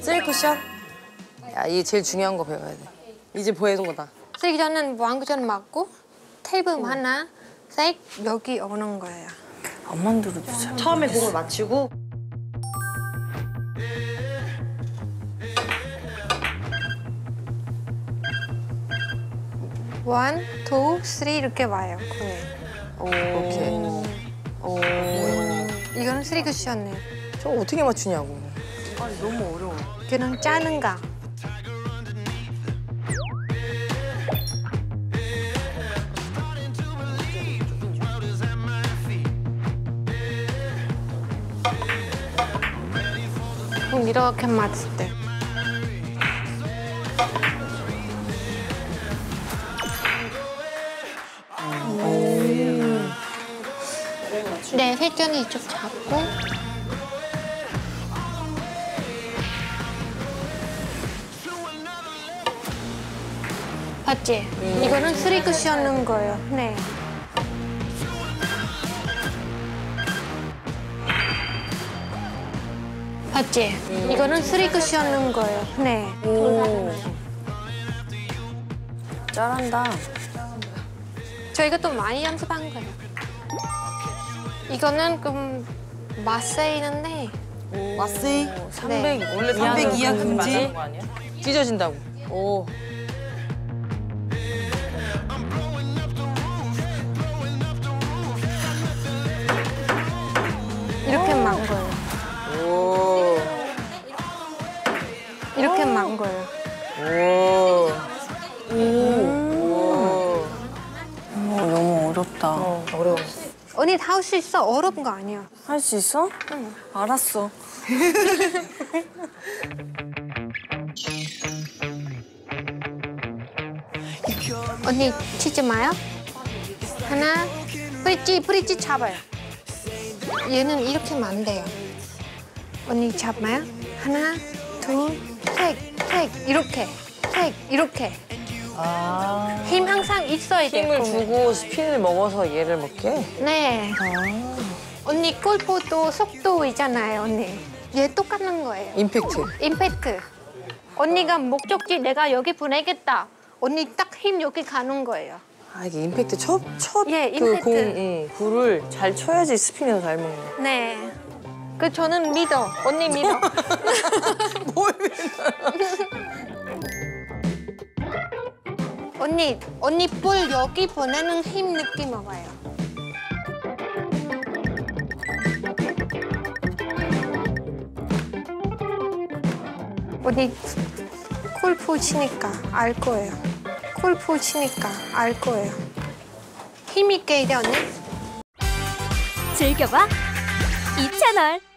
쓰리 쿠션? 야, 이게 제일 중요한 거 배워야 돼. 이제 보이는 거다. 쓰기 전은 왕구전 맞고 테이블 하나 색 여기 오는 거예요. 앞만 들어도 잘. 처음에 공을 맞추고 원, 투, 쓰리 이렇게 와요. 공에. 이렇게. 오. 이거는 쓰리 쿠션이에요. 저 어떻게 맞추냐고. 이거는 짜는 거. 공 이렇게 맞을 때. 네, 회전을 이쪽 잡고 봤지? 이거는 쓰리 쿠션인 거예요. 네. 봤지? 이거는 쓰리 쿠션인 거예요. 네. 오. 잘한다. 저희가 또 많이 연습한 거예요. 이거는 좀 맛세이는데 마세이? 300. 원래 300 이하 금지? 찢어진다고. 오. 이렇게 만 거예요. 오. 오. 너무 어렵다. 어려워. 언니 다 할 수 있어. 어려운 거 아니야. 할 수 있어? 응. 알았어. 언니 치지 마요. 하나, 브릿지, 브릿지 잡아요. 얘는 이렇게 안 돼요. 언니 잡아요. 하나, 둘, 셋, 셋, 이렇게, 셋, 이렇게. 아. 힘 항상 있어야 돼요. 힘을. 주고 스핀을 먹어서 얘를 먹게? 네. 언니 골프도 속도 있잖아요, 언니. 얘 똑같은 거예요. 임팩트. 임팩트. 언니가 목적지 내가 여기 보내겠다. 언니 딱 힘 여기 가는 거예요. 아, 이게 임팩트 첫, 첫 예, 그 임팩트. 공, 응, 불을 잘 쳐야지 더잘 먹는 네. 그 저는 믿어. 언니 믿어. 뭘 언니, 언니 볼 여기 보내는 힘 느낌 와봐요. 언니 골프 치니까 알 거예요. 골프 치니까 알 거예요. 힘 있게 해야 돼, 언니. 즐겨봐 이 채널.